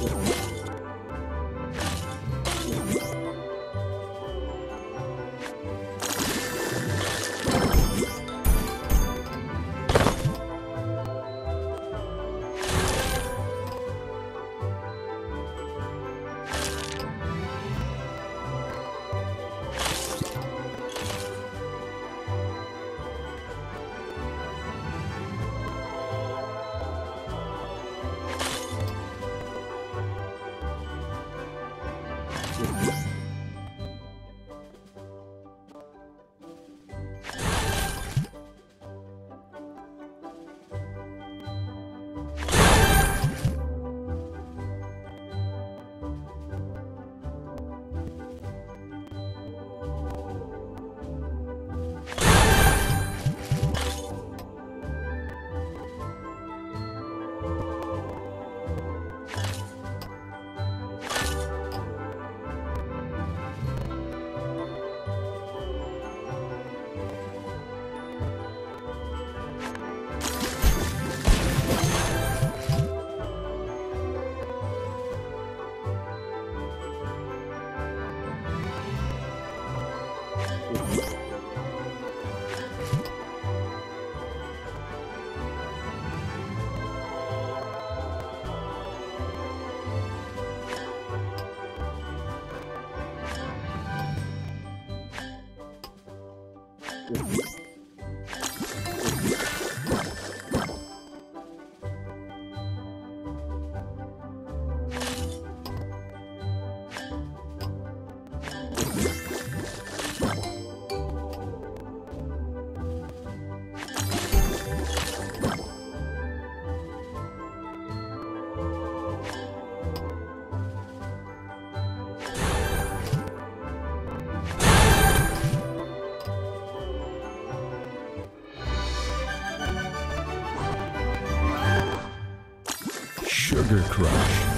Thank. Yeah. Sugar Crush.